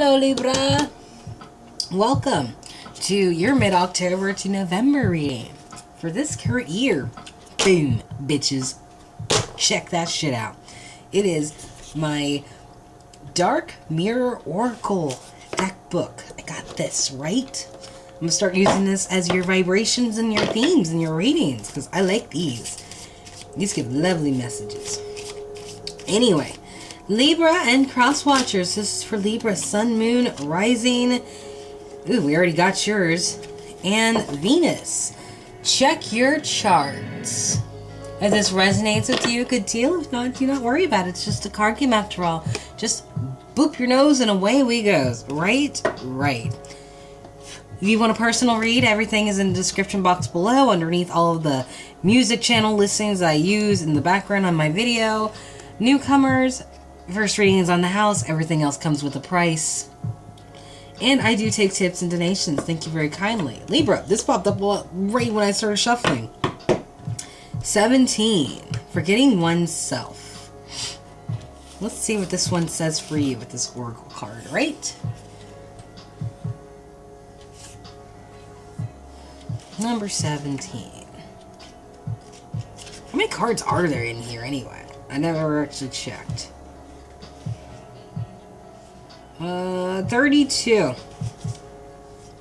Hello, Libra. Welcome to your mid October to November reading for this current year. Boom, bitches. Check that shit out. It is my Dark Mirror Oracle deck book. I got this, right? I'm gonna start using this as your vibrations and your themes and your readings because I like these. These give lovely messages. Anyway, Libra and Cross Watchers. This is for Libra, Sun, Moon, Rising. Ooh, we already got yours. And Venus. Check your charts. If this resonates with you, good deal. If not, do not worry about it. It's just a card game after all. Just boop your nose and away we goes. Right? Right. If you want a personal read, everything is in the description box below underneath all of the music channel listings I use in the background on my video. Newcomers, First reading is on the house. Everything else comes with a price. And I do take tips and donations. Thank you very kindly. Libra, this popped up right when I started shuffling. 17. Forgetting oneself. Let's see what this one says for you with this Oracle card, right? Number 17. How many cards are there in here anyway? I never actually checked. Uh, 32.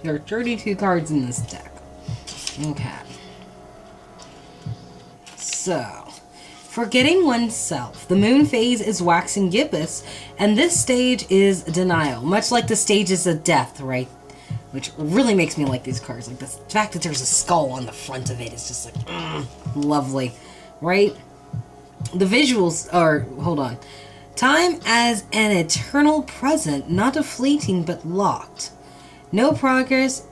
There are 32 cards in this deck. Okay. So, forgetting oneself. The moon phase is waxing gibbous, and this stage is denial, much like the stages of death, right? Which really makes me like these cards. Like the fact that there's a skull on the front of it is just like, mm, lovely, right? The visuals are, hold on. Time as an eternal present, not a fleeting but locked. No progress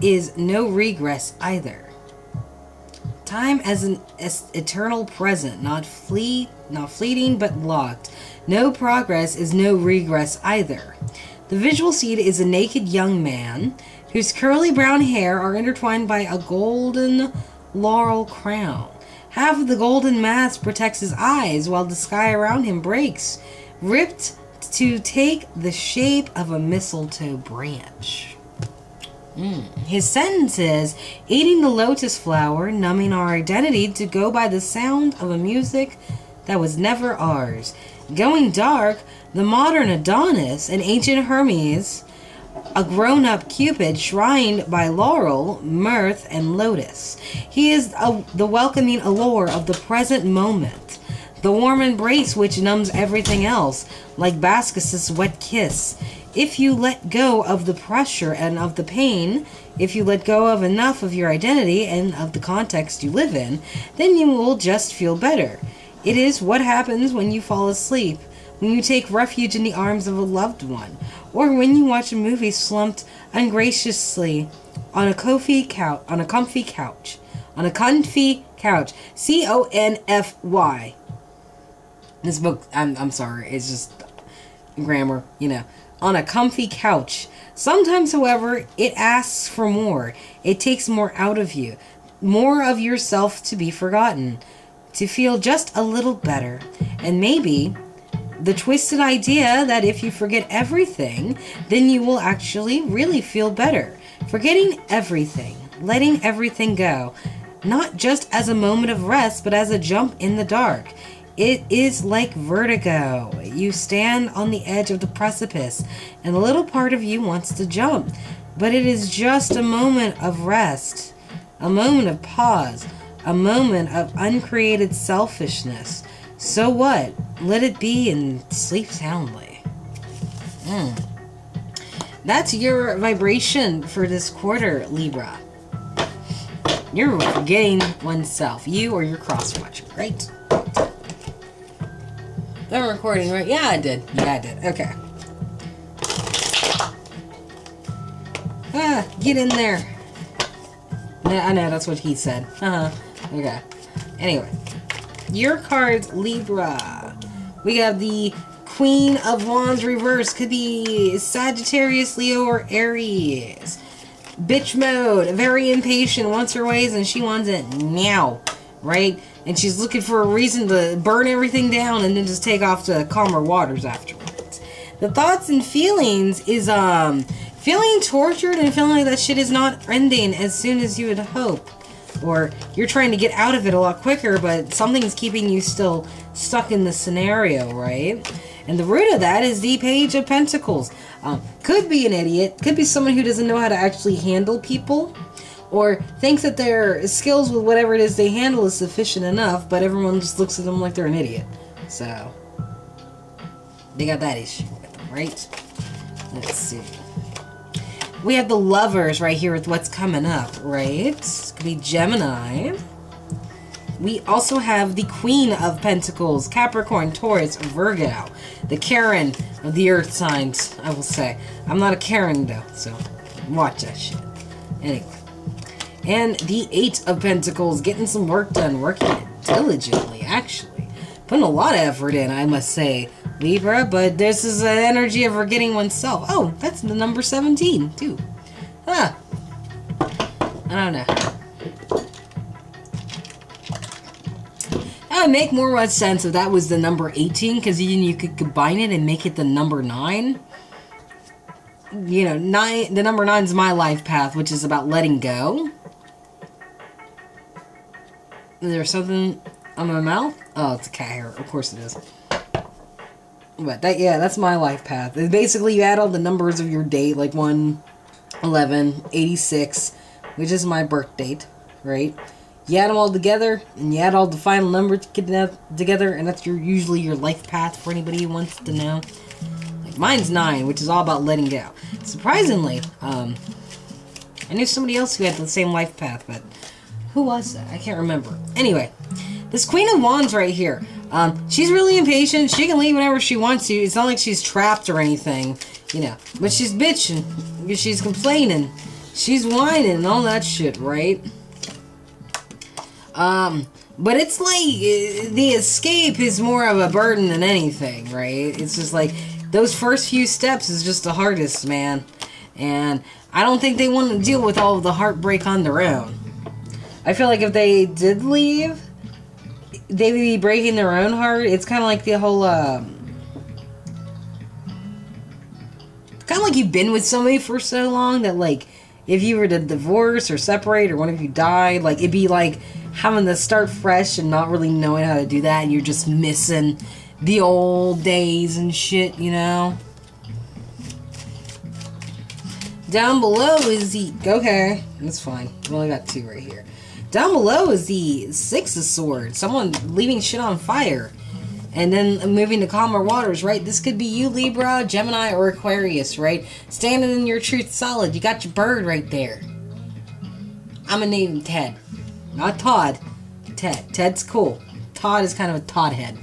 is no regress either. Time as an eternal present, not fleet, not fleeting but locked. No progress is no regress either. The visual seed is a naked young man whose curly brown hair are intertwined by a golden laurel crown. Half of the golden mask protects his eyes while the sky around him breaks, ripped to take the shape of a mistletoe branch. Mm. His sentence is eating the lotus flower, numbing our identity to go by the sound of a music that was never ours. Going dark, the modern Adonis, an ancient Hermes, a grown up Cupid shrined by laurel, mirth, and lotus. He is a, the welcoming allure of the present moment, the warm embrace which numbs everything else, like Bacchus's wet kiss. If you let go of the pressure and of the pain, if you let go of enough of your identity and of the context you live in, then you will just feel better. It is what happens when you fall asleep when you take refuge in the arms of a loved one, or when you watch a movie slumped ungraciously on a comfy couch, on a comfy couch, on a comfy couch. C O N F Y. This book, I'm, I'm sorry, it's just grammar, you know. On a comfy couch. Sometimes, however, it asks for more. It takes more out of you, more of yourself to be forgotten, to feel just a little better, and maybe the twisted idea that if you forget everything, then you will actually really feel better. Forgetting everything, letting everything go, not just as a moment of rest, but as a jump in the dark. It is like vertigo. You stand on the edge of the precipice, and a little part of you wants to jump, but it is just a moment of rest, a moment of pause, a moment of uncreated selfishness. So what? Let it be and sleep soundly. Mm. That's your vibration for this quarter, Libra. You're forgetting oneself. You or your cross watcher, right? I'm recording, right? Yeah, I did. Yeah, I did. Okay. Ah, get in there. I know, that's what he said. Uh huh. Okay. Anyway. Your cards, Libra. We have the Queen of Wands reverse. Could be Sagittarius, Leo, or Aries. Bitch mode. Very impatient. Wants her ways and she wants it now. Right? And she's looking for a reason to burn everything down and then just take off to calmer waters afterwards. the thoughts and feelings is um feeling tortured and feeling like that shit is not ending as soon as you would hope. Or you're trying to get out of it a lot quicker, but something's keeping you still stuck in the scenario, right? And the root of that is the Page of Pentacles. Um, could be an idiot, could be someone who doesn't know how to actually handle people, or thinks that their skills with whatever it is they handle is sufficient enough, but everyone just looks at them like they're an idiot. So, they got that issue with them, right? Let's see. We have the lovers right here with what's coming up, right? Could be Gemini. We also have the Queen of Pentacles, Capricorn, Taurus, Virgo. The Karen of the Earth signs, I will say. I'm not a Karen, though, so watch that shit. Anyway. And the Eight of Pentacles, getting some work done, working diligently, actually. Putting a lot of effort in, I must say, Libra, but this is an energy of forgetting oneself. Oh, that's the number 17, too. Huh. I don't know. That would make more sense if that was the number 18, because then you could combine it and make it the number 9. You know, nine. the number 9 is my life path, which is about letting go. Is there something on my mouth? Oh, it's a cat hair. Of course it is. But that, yeah, that's my life path. basically, you add all the numbers of your date, like 1, 11, 86, which is my birth date, right? You add them all together, and you add all the final numbers together, and that's your usually your life path for anybody who wants to know. Like mine's 9, which is all about letting go. Surprisingly, um, I knew somebody else who had the same life path, but who was that? I can't remember. Anyway, this Queen of Wands right here. Um, she's really impatient. She can leave whenever she wants to. It's not like she's trapped or anything, you know. But she's bitching. She's complaining. She's whining and all that shit, right? Um, but it's like uh, the escape is more of a burden than anything, right? It's just like those first few steps is just the hardest, man. And I don't think they want to deal with all of the heartbreak on their own. I feel like if they did leave, they would be breaking their own heart. It's kind of like the whole, um, kind of like you've been with somebody for so long that, like, if you were to divorce or separate or one of you died, like, it'd be like having to start fresh and not really knowing how to do that, and you're just missing the old days and shit, you know? Down below is the. Okay, that's fine. We only got two right here. Down below is the Six of Swords. Someone leaving shit on fire. And then moving to calmer waters, right? This could be you, Libra, Gemini, or Aquarius, right? Standing in your truth solid. You got your bird right there. I'm gonna name him Ted. Not Todd. Ted. Ted's cool. Todd is kind of a Todd head.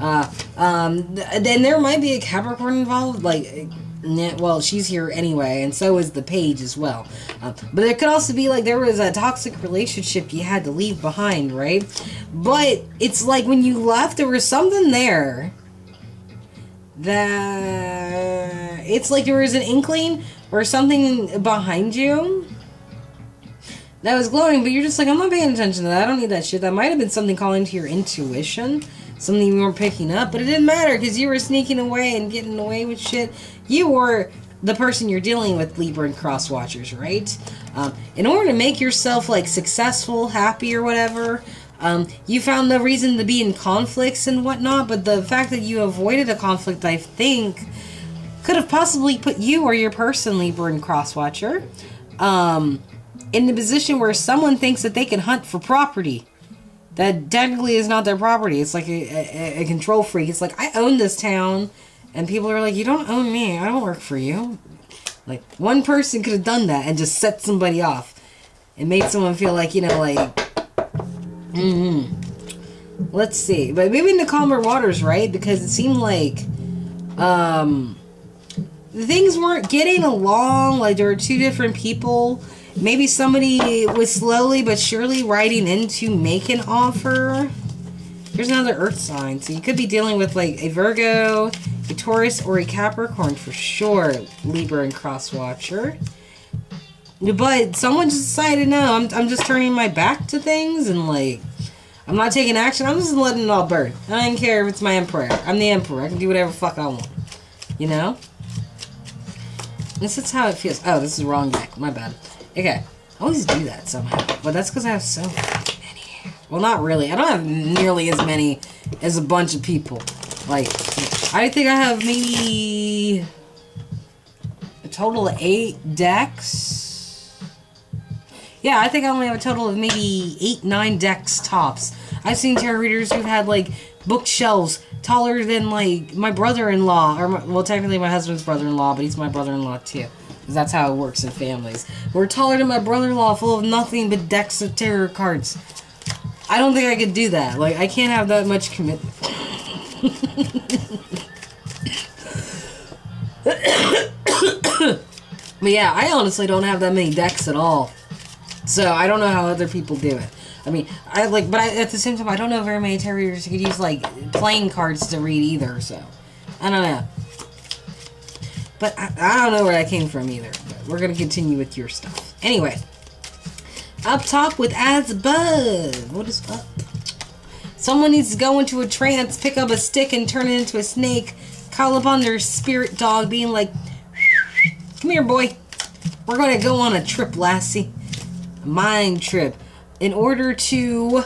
Uh, um, then there might be a Capricorn involved, like well, she's here anyway, and so is the page as well. Uh, but it could also be like there was a toxic relationship you had to leave behind, right? But it's like when you left, there was something there that it's like there was an inkling or something behind you that was glowing, but you're just like, I'm not paying attention to that. I don't need that shit. That might have been something calling to your intuition something you weren't picking up, but it didn't matter because you were sneaking away and getting away with shit. You were the person you're dealing with, Libra and cross watchers, right? Um, in order to make yourself like successful, happy, or whatever, um, you found no reason to be in conflicts and whatnot. But the fact that you avoided a conflict, I think, could have possibly put you or your person, Libra and cross watcher, um, in the position where someone thinks that they can hunt for property that technically is not their property. It's like a, a, a, control freak. It's like, I own this town. And people are like, you don't own me. I don't work for you. Like, one person could have done that and just set somebody off. And made someone feel like, you know, like, mm-hmm. Let's see. But maybe in the calmer waters, right? Because it seemed like, um, things weren't getting along. Like, there were two different people Maybe somebody was slowly but surely writing in to make an offer. Here's another earth sign. So you could be dealing with like a Virgo, a Taurus, or a Capricorn for sure. Libra and Cross Watcher. But someone just decided, no, I'm, I'm just turning my back to things and like, I'm not taking action. I'm just letting it all burn. I don't care if it's my emperor. I'm the emperor. I can do whatever fuck I want. You know? This is how it feels. Oh, this is wrong deck. My bad. Okay. I always do that somehow. But that's because I have so many. Well, not really. I don't have nearly as many as a bunch of people. Like, I think I have maybe a total of eight decks. Yeah, I think I only have a total of maybe eight, nine decks tops. I've seen tarot readers who've had like bookshelves taller than like my brother-in-law, or my, well, technically my husband's brother-in-law, but he's my brother-in-law too. Because that's how it works in families. We're taller than my brother-in-law, full of nothing but decks of tarot cards. I don't think I could do that. Like, I can't have that much commitment. but yeah, I honestly don't have that many decks at all. So I don't know how other people do it. I mean, I like, but I, at the same time, I don't know very many tarot readers who could use like playing cards to read either. So I don't know. But I, I don't know where that came from either. But we're gonna continue with your stuff. Anyway, up top with above. What is up? Someone needs to go into a trance, pick up a stick, and turn it into a snake. Call upon their spirit dog, being like, "Come here, boy. We're gonna go on a trip, lassie. A mind trip." in order to...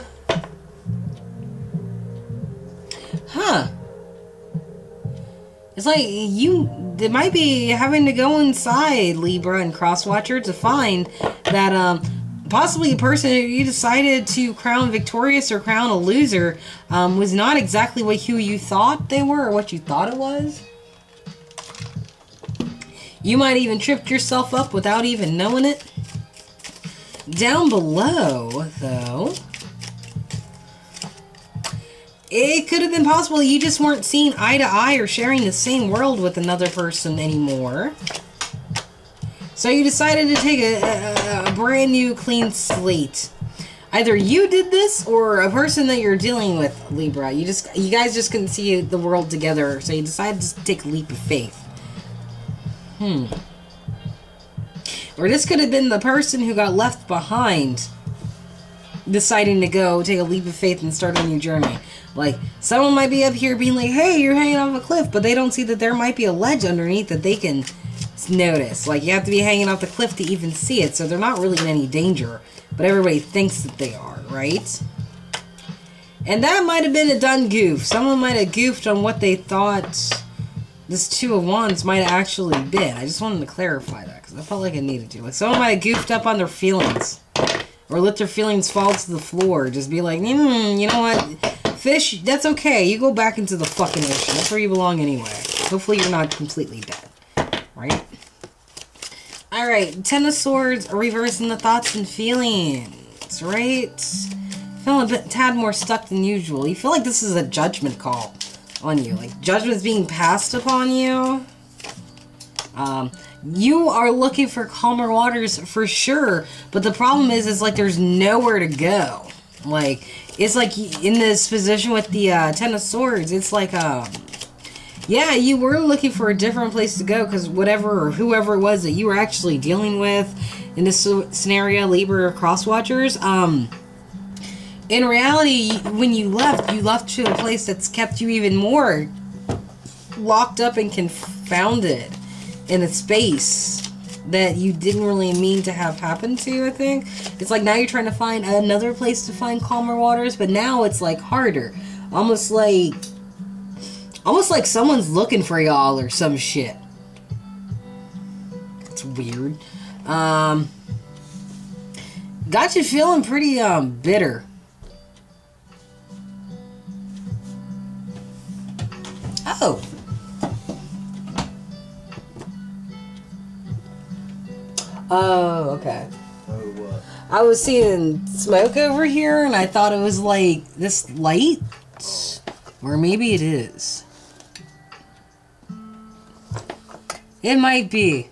It's like you they might be having to go inside Libra and Crosswatcher to find that um possibly a person who you decided to crown victorious or crown a loser um, was not exactly what who you thought they were or what you thought it was. You might even tripped yourself up without even knowing it. Down below, though, it could have been possible you just weren't seeing eye to eye or sharing the same world with another person anymore. So you decided to take a, a, a brand new clean slate. Either you did this or a person that you're dealing with, Libra. You just you guys just couldn't see the world together, so you decided to take a leap of faith. Hmm. Or this could have been the person who got left behind deciding to go take a leap of faith and start a new journey. Like, someone might be up here being like, hey, you're hanging off a cliff, but they don't see that there might be a ledge underneath that they can notice. Like, you have to be hanging off the cliff to even see it, so they're not really in any danger. But everybody thinks that they are, right? And that might have been a done goof. Someone might have goofed on what they thought this Two of Wands might have actually been. I just wanted to clarify that. Because I felt like I needed to. Like someone might have goofed up on their feelings. Or let their feelings fall to the floor. Just be like, mm, you know what? Fish, that's okay. You go back into the fucking ocean. That's where you belong anyway. Hopefully you're not completely dead. Right? Alright, Ten of Swords, reversing the thoughts and feelings. Right? Feeling a bit tad more stuck than usual. You feel like this is a judgment call on you. Like, judgment's being passed upon you. Um, you are looking for calmer waters for sure, but the problem is, is like there's nowhere to go. Like it's like in this position with the uh, Ten of Swords, it's like um, yeah, you were looking for a different place to go because whatever or whoever it was that you were actually dealing with in this scenario, Libra or Crosswatchers, um, in reality, when you left, you left to a place that's kept you even more locked up and confounded in a space that you didn't really mean to have happen to you, I think. It's like now you're trying to find another place to find calmer waters, but now it's like harder. Almost like almost like someone's looking for y'all or some shit. It's weird. Um got you feeling pretty um bitter. Oh, Oh, okay. Oh, what? I was seeing smoke over here, and I thought it was like this light, oh. or maybe it is. It might be.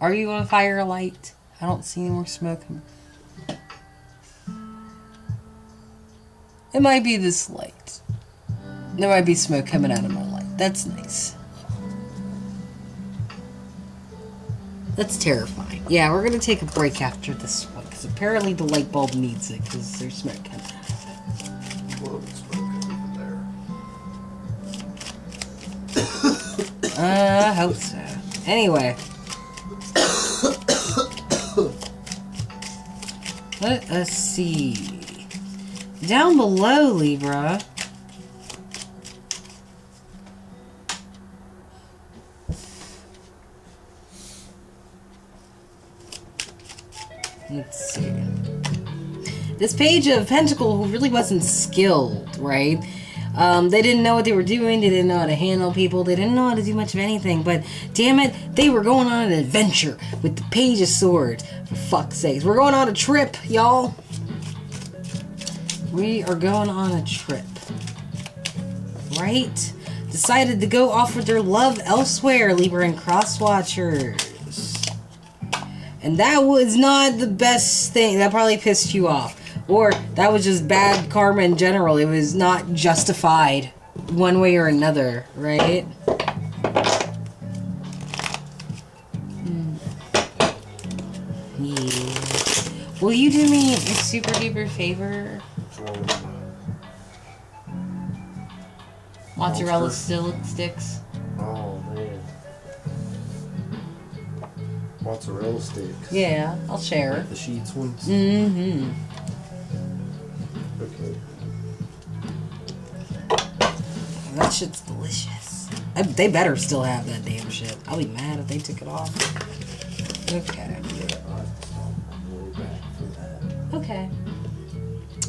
Are you on fire light? I don't see any more smoke. It might be this light. There might be smoke coming out of my light. That's nice. That's terrifying. Yeah, we're going to take a break after this one, because apparently the light bulb needs it, because there's smoke coming Uh, I hope so. Anyway. Let us see. Down below, Libra. Page of Pentacle who really wasn't skilled, right? Um, they didn't know what they were doing. They didn't know how to handle people. They didn't know how to do much of anything. But damn it, they were going on an adventure with the Page of Swords. For fuck's sakes, we're going on a trip, y'all. We are going on a trip, right? Decided to go off with their love elsewhere, Libra and Crosswatchers. And that was not the best thing. That probably pissed you off. Or that was just bad karma in general. It was not justified one way or another, right? Hmm. Yeah. Will you do me a super duper favor? Mozzarella still sticks. Oh man. Mozzarella sticks. Yeah, I'll share. Like the Sheetz ones. Mm-hmm. That shit's delicious. I, they better still have that damn shit. I'll be mad if they took it off. Okay. Okay.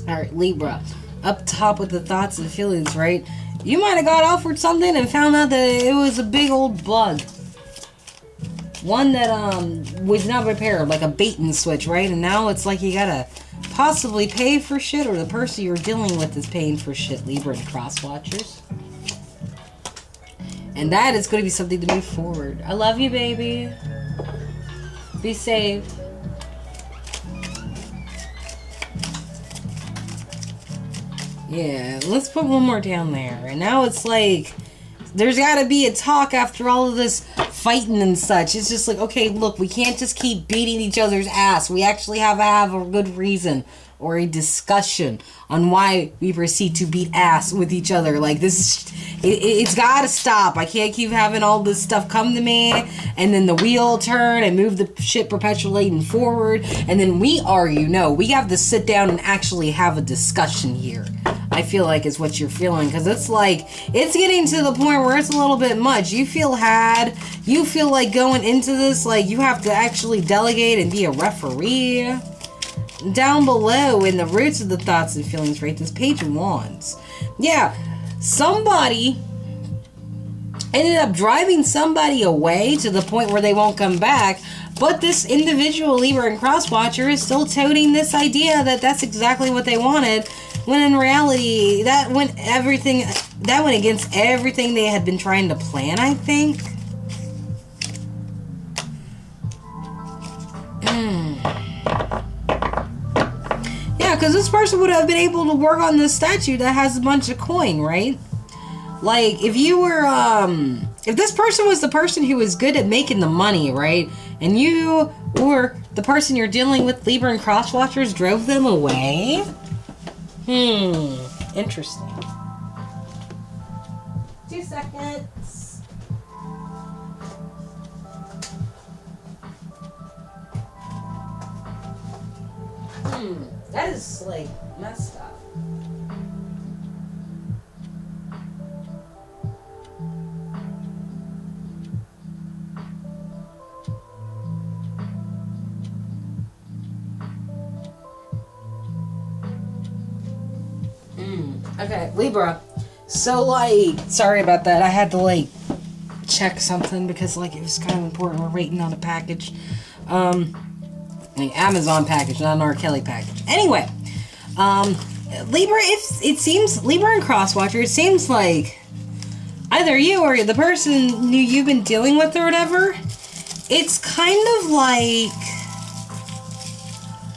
Alright, Libra. Up top with the thoughts and feelings, right? You might have got offered something and found out that it was a big old bug. One that um was not prepared, like a bait and switch, right? And now it's like you gotta possibly pay for shit, or the person you're dealing with is paying for shit, Libra and Crosswatchers. And that is going to be something to move forward. I love you, baby. Be safe. Yeah, let's put one more down there. And now it's like there's got to be a talk after all of this fighting and such. It's just like, okay, look, we can't just keep beating each other's ass. We actually have have a good reason or a discussion on why we proceed to beat ass with each other. Like this, it, it's got to stop. I can't keep having all this stuff come to me, and then the wheel turn and move the shit perpetuating forward, and then we argue. No, we have to sit down and actually have a discussion here. I feel like is what you're feeling because it's like it's getting to the point where it's a little bit much. You feel had. You feel like going into this like you have to actually delegate and be a referee down below in the roots of the thoughts and feelings, right? This page of wands. Yeah, somebody ended up driving somebody away to the point where they won't come back. But this individual Libra and Crosswatcher is still toting this idea that that's exactly what they wanted, when in reality that went everything that went against everything they had been trying to plan. I think. Hmm. Because this person would have been able to work on this statue that has a bunch of coin, right? Like, if you were, um, if this person was the person who was good at making the money, right? And you or the person you're dealing with, Libra and Crosswatchers, drove them away? Hmm, interesting. Two seconds. Hmm, that is like messed up. Mm, okay, Libra. So like, sorry about that. I had to like check something because like it was kind of important. We're waiting on a package. Um, like Amazon package, not an R. Kelly package. Anyway, um, Libra. If it seems Libra and Crosswatcher, it seems like either you or the person who you've been dealing with or whatever. It's kind of like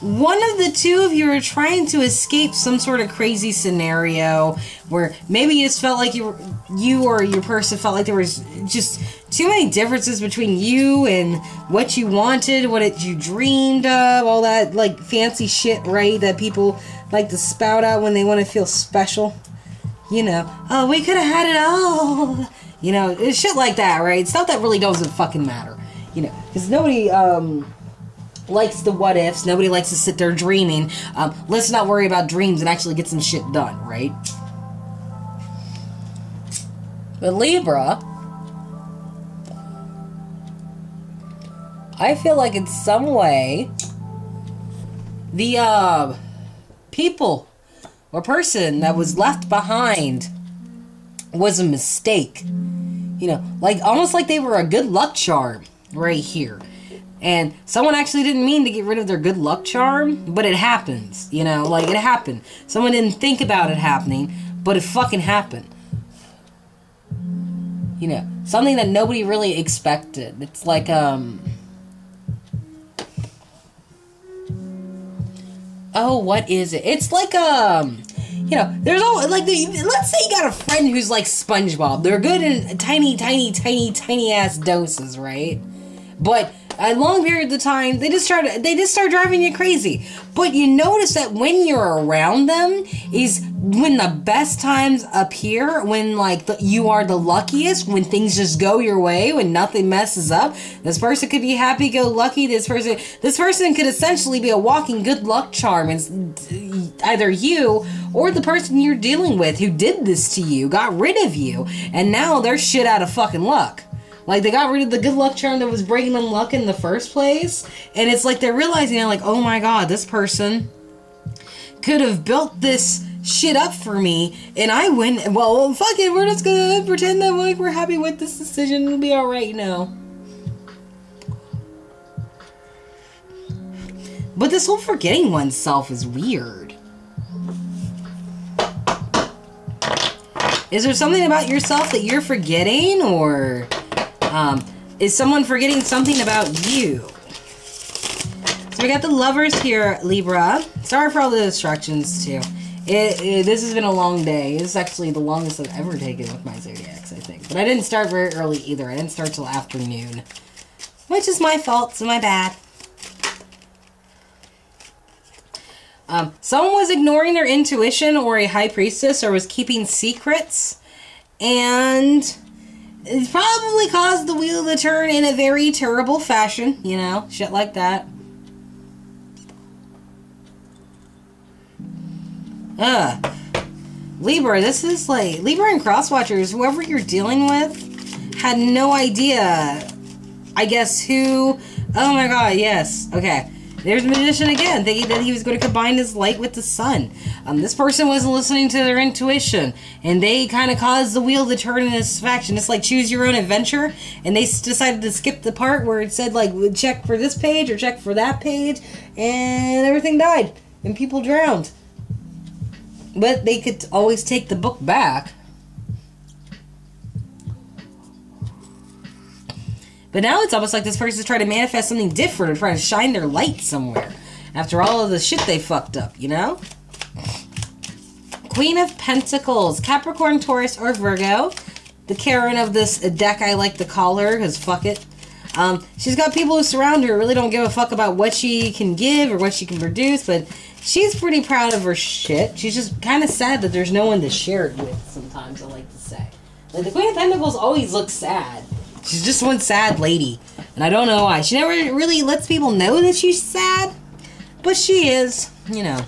one of the two of you are trying to escape some sort of crazy scenario where maybe just felt like you were, you or your person felt like there was just too many differences between you and what you wanted, what it, you dreamed of, all that like fancy shit, right? That people like to spout out when they want to feel special. You know, oh, we could have had it all. You know, it's shit like that, right? Stuff that really doesn't fucking matter. You know, because nobody um, likes the what ifs. Nobody likes to sit there dreaming. Um, let's not worry about dreams and actually get some shit done, right? But Libra, I feel like in some way, the uh, people or person that was left behind was a mistake. You know, like almost like they were a good luck charm right here. And someone actually didn't mean to get rid of their good luck charm, but it happens, you know, like it happened. Someone didn't think about it happening, but it fucking happened. You know, something that nobody really expected. It's like, um. Oh, what is it? It's like, um you know, there's all like the, let's say you got a friend who's like SpongeBob. They're good in tiny, tiny, tiny, tiny ass doses, right? But a long period of time, they just start they just start driving you crazy. But you notice that when you're around them is when the best times appear, when like the, you are the luckiest, when things just go your way, when nothing messes up. This person could be happy go lucky. This person this person could essentially be a walking good luck charm and either you or the person you're dealing with who did this to you got rid of you and now they're shit out of fucking luck. Like they got rid of the good luck charm that was bringing them luck in the first place, and it's like they're realizing, like, oh my god, this person could have built this shit up for me, and I went. Well, fuck it, we're just gonna pretend that like we're happy with this decision. It'll be all right now. But this whole forgetting oneself is weird. Is there something about yourself that you're forgetting, or um, is someone forgetting something about you? So we got the lovers here, Libra. Sorry for all the distractions, too. It, it, this has been a long day. It's actually the longest I've ever taken with my zodiacs, I think. But I didn't start very early either. I didn't start till afternoon. Which is my fault, so my bad. Um, someone was ignoring their intuition or a high priestess or was keeping secrets. And it probably caused the wheel to turn in a very terrible fashion, you know, shit like that. Ugh. Libra, this is like Libra and Crosswatchers, whoever you're dealing with had no idea. I guess who Oh my god, yes. Okay. There's a magician again, thinking that he was going to combine his light with the sun. Um, this person wasn't listening to their intuition, and they kind of caused the wheel to turn in this faction. It's like choose your own adventure, and they decided to skip the part where it said like check for this page or check for that page, and everything died, and people drowned. But they could always take the book back. But now it's almost like this person's trying to manifest something different or trying to shine their light somewhere after all of the shit they fucked up, you know? Queen of Pentacles, Capricorn, Taurus, or Virgo. The Karen of this deck, I like to call her, because fuck it. Um, she's got people who surround her really don't give a fuck about what she can give or what she can produce, but she's pretty proud of her shit. She's just kind of sad that there's no one to share it with, sometimes, I like to say. Like, the Queen of Pentacles always looks sad. She's just one sad lady. And I don't know why. She never really lets people know that she's sad. But she is, you know.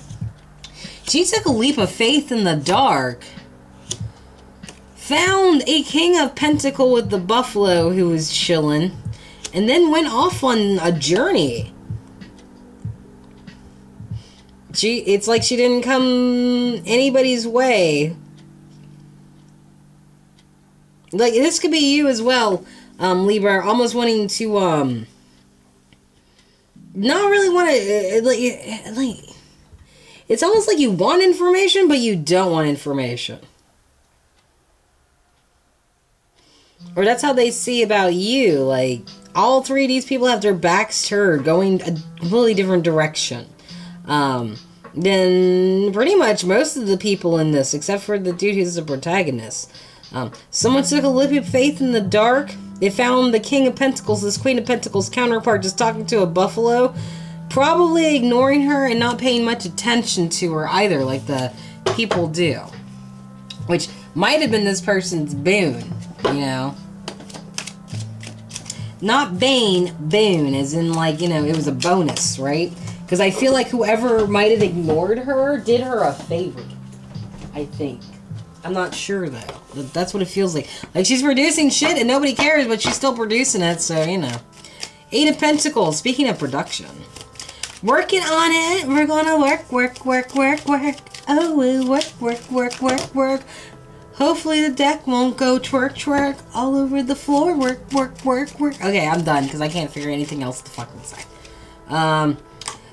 She took a leap of faith in the dark. Found a king of pentacle with the buffalo who was chilling. And then went off on a journey. She it's like she didn't come anybody's way. Like this could be you as well um, Libra almost wanting to um not really want to uh, like like it's almost like you want information but you don't want information. Or that's how they see about you. Like all three of these people have their backs turned, going a completely different direction. Um, than pretty much most of the people in this, except for the dude who's the protagonist. Um, someone took a leap of faith in the dark they found the King of Pentacles, this Queen of Pentacles counterpart, just talking to a buffalo, probably ignoring her and not paying much attention to her either, like the people do. which might have been this person's boon, you know. Not bane, boon, as in like, you know, it was a bonus, right? Because I feel like whoever might have ignored her did her a favor. I think. I'm not sure though. That's what it feels like. Like she's producing shit and nobody cares, but she's still producing it, so you know. Eight of Pentacles, speaking of production. Working on it. We're gonna work, work, work, work, work. Oh, we work, work, work, work, work. Hopefully the deck won't go twerk, twerk all over the floor. Work, work, work, work. Okay, I'm done because I can't figure anything else to fucking say. Um,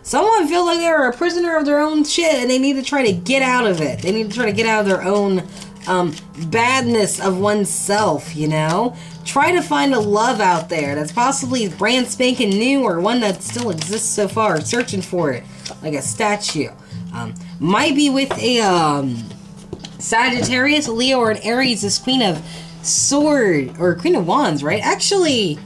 someone feels like they're a prisoner of their own shit and they need to try to get out of it. They need to try to get out of their own um, badness of oneself, you know? Try to find a love out there that's possibly brand spanking new or one that still exists so far, searching for it, like a statue. Um, might be with a um, Sagittarius, Leo, or an Aries, this Queen of Sword, or Queen of Wands, right? Actually,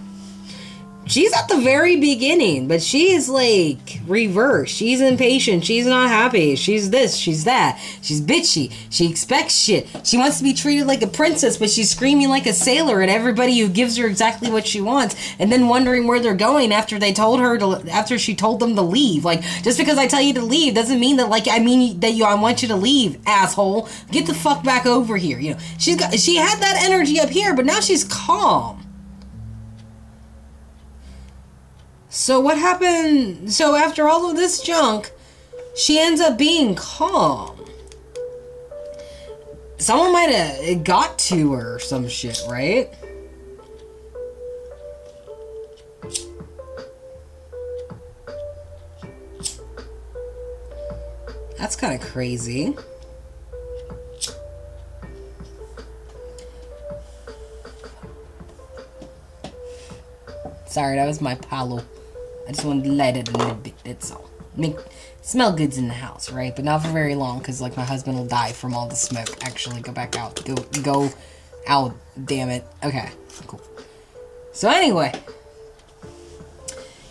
she's at the very beginning, but she is like reverse. She's impatient. She's not happy. She's this. She's that. She's bitchy. She expects shit. She wants to be treated like a princess, but she's screaming like a sailor at everybody who gives her exactly what she wants, and then wondering where they're going after they told her to. After she told them to leave. Like just because I tell you to leave doesn't mean that like I mean that you I want you to leave, asshole. Get the fuck back over here. You know she's got she had that energy up here, but now she's calm. So what happened? So after all of this junk, she ends up being calm. Someone might have got to her or some shit, right? That's kind of crazy. Sorry, that was my palo. I just wanted to light it a little bit. That's all. Make smell goods in the house, right? But not for very long, because like my husband will die from all the smoke. Actually, go back out. Go go out. Damn it. Okay, cool. So anyway,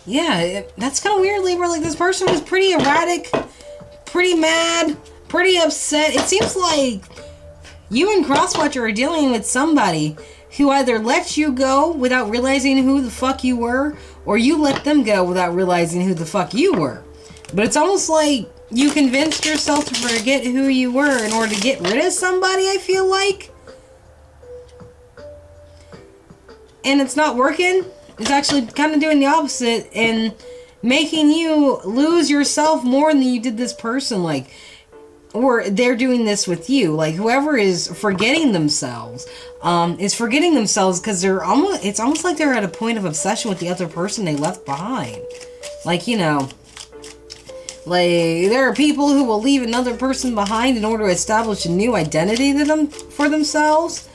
yeah, it, that's kind of weird, Libra. Like this person was pretty erratic, pretty mad, pretty upset. It seems like you and Crosswatcher are dealing with somebody who either let you go without realizing who the fuck you were, or you let them go without realizing who the fuck you were. But it's almost like you convinced yourself to forget who you were in order to get rid of somebody, I feel like. And it's not working. It's actually kind of doing the opposite and making you lose yourself more than you did this person. Like, or they're doing this with you. Like whoever is forgetting themselves um, is forgetting themselves because they're almost it's almost like they're at a point of obsession with the other person they left behind. Like you know like there are people who will leave another person behind in order to establish a new identity to them for themselves.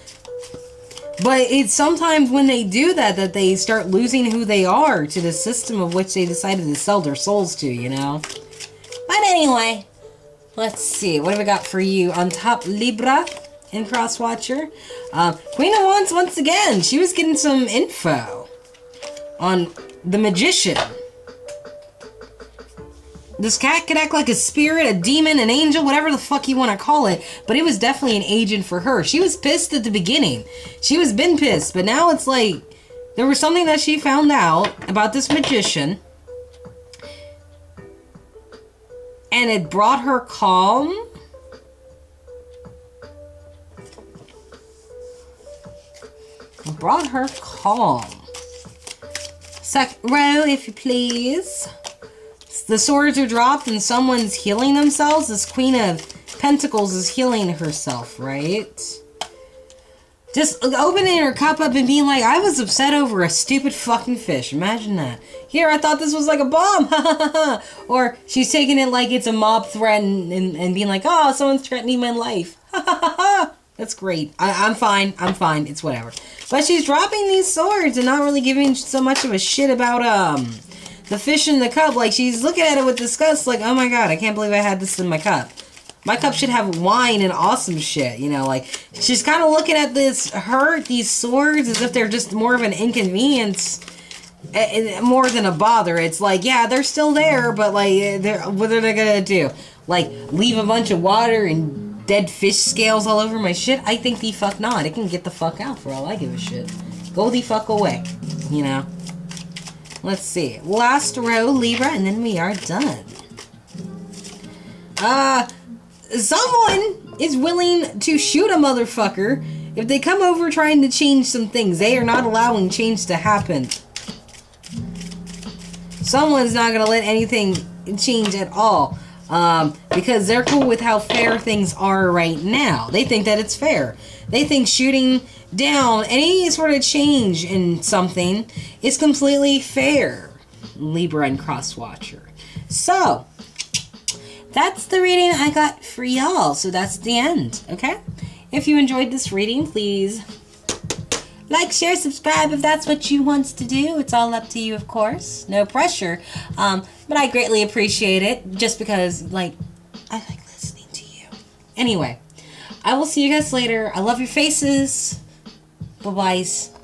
But it's sometimes when they do that that they start losing who they are to the system of which they decided to sell their souls to you know? But anyway Let's see, what have we got for you on top Libra in Crosswatcher? Uh, Queen of Wands once again. She was getting some info on the Magician. This cat could act like a spirit, a demon, an angel, whatever the fuck you want to call it, but it was definitely an agent for her. She was pissed at the beginning. She was been pissed, but now it's like there was something that she found out about this magician and it brought her calm. Brought her calm. Second row, if you please. The swords are dropped and someone's healing themselves. This Queen of Pentacles is healing herself, right? Just opening her cup up and being like, I was upset over a stupid fucking fish. Imagine that. Here, I thought this was like a bomb. or she's taking it like it's a mob threat and, and, and being like, oh, someone's threatening my life. That's great. I, I'm fine. I'm fine. It's whatever. But she's dropping these swords and not really giving so much of a shit about um the fish in the cup. Like she's looking at it with disgust, like, oh my god, I can't believe I had this in my cup. My cup should have wine and awesome shit, you know, like she's kind of looking at this hurt, these swords as if they're just more of an inconvenience more than a bother. It's like, yeah, they're still there, but like, they're, what are they gonna do? Like, leave a bunch of water and dead fish scales all over my shit? I think the fuck not. It can get the fuck out for all I give a shit. Go the fuck away. You know? Let's see. Last row, Libra, and then we are done. Uh, someone is willing to shoot a motherfucker if they come over trying to change some things. They are not allowing change to happen. Someone's not gonna let anything change at all. Um, because they're cool with how fair things are right now. They think that it's fair. They think shooting down any sort of change in something is completely fair. Libra and Crosswatcher. So, that's the reading I got for y'all. So that's the end, okay? If you enjoyed this reading, please like, share, subscribe if that's what you want to do. It's all up to you, of course. No pressure. Um, but I greatly appreciate it just because, like, I like listening to you. Anyway, I will see you guys later. I love your faces. Bye-byes.